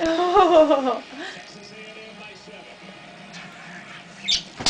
Oh.